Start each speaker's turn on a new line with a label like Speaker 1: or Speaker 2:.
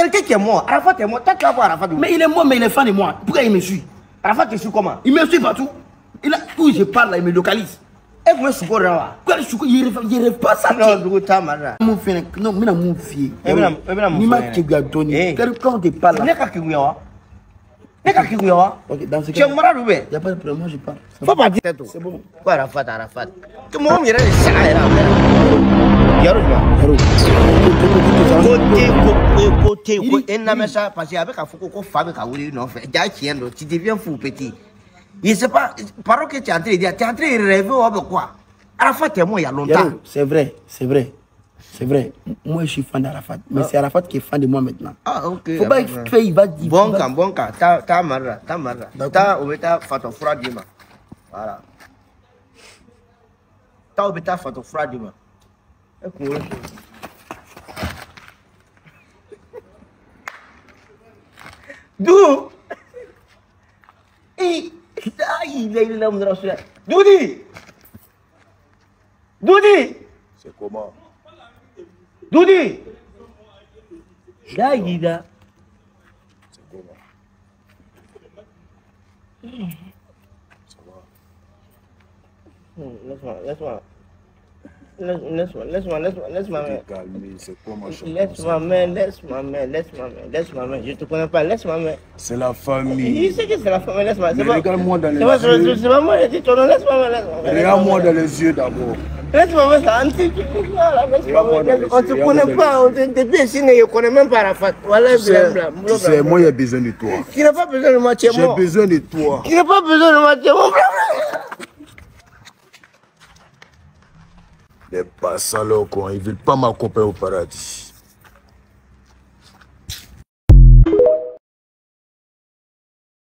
Speaker 1: Quelqu'un qui est mort, Arafat est mort. Toi, tu vas voir Arafat.
Speaker 2: Mais il est mort, mais il est fan de moi. Pourquoi il me suit?
Speaker 1: Arafat te suit comment?
Speaker 2: Il me suit partout. Il a, où je parle là, il me localise.
Speaker 1: Et vous, Souko Rawa
Speaker 2: Quoi, je il rêve, il rêve pas ça.
Speaker 1: Non, Dougou Tamara.
Speaker 2: Mon frère, non, mais mon fille.
Speaker 1: Eh, non, eh, mon
Speaker 2: Ni ma
Speaker 1: frère.
Speaker 2: qui lui a donné. On te parle
Speaker 1: Ne
Speaker 2: là.
Speaker 1: ka kikuyawa. Ne ka kikuyawa.
Speaker 2: Ok, dans ce
Speaker 1: Tu es
Speaker 2: cas.
Speaker 1: malade ou bien?
Speaker 2: Il n'y a pas de problème, moi je parle.
Speaker 1: Faut pas dire tout.
Speaker 2: C'est bon.
Speaker 1: Quoi, Arafat, Arafat? Que mon homme, il est ça, il est Yaro,
Speaker 2: Yaro.
Speaker 1: Côté côté côté n'a ça parce fou qu'on femme qui a voulu non fait déjà chien tu deviens fou petit il sait pas par que tu es en train de dire tu es en train de rêver ou quoi Arafat est mort il y a longtemps
Speaker 2: c'est vrai, c'est vrai. C'est vrai. Moi, je suis fan d'Arafat. Mais c'est Arafat qui est fan de moi maintenant.
Speaker 1: ah ok
Speaker 2: Faut pas faire, il va dire.
Speaker 1: bon camp bon camp ta ta marra ta marra ta obeta fato fura dima voilà ta fato fura dima ekun du eh la ilaha illallah muhammad rasulullah dudi dudi
Speaker 3: C'est comment
Speaker 1: dudi la ilaha
Speaker 3: C'est comment
Speaker 1: Laisse-moi, laisse-moi. Laisse-moi, laisse-moi, laisse-moi, laisse-moi, laisse-moi.
Speaker 3: c'est comment je
Speaker 1: Laisse-moi, laisse-moi, laisse-moi, je te connais pas, laisse-moi.
Speaker 3: C'est la
Speaker 1: Il
Speaker 3: famille.
Speaker 1: sait que c'est la famille, laisse-moi. C'est
Speaker 3: regarde-moi dans les
Speaker 1: C'est c'est
Speaker 3: yeux.
Speaker 1: c'est pas moi, j'ai dit ton nom, laisse-moi, laisse-moi.
Speaker 3: Regarde-moi dans les yeux d'abord.
Speaker 1: Laisse-moi, mais ça, anti, tu pas, là, laisse-moi, laisse- On te connaît pas, on te depuis ici, je connais même pas. Voilà,
Speaker 3: tu
Speaker 1: blabla,
Speaker 3: sais,
Speaker 1: blabla.
Speaker 3: moi j'ai besoin de toi.
Speaker 1: Tu n'as pas besoin de moi, tu es
Speaker 3: J'ai
Speaker 1: mort.
Speaker 3: besoin de toi.
Speaker 1: Tu n'as pas besoin de moi, tu es mort.
Speaker 3: Les passants là, ils veulent pas m'accompagner au paradis.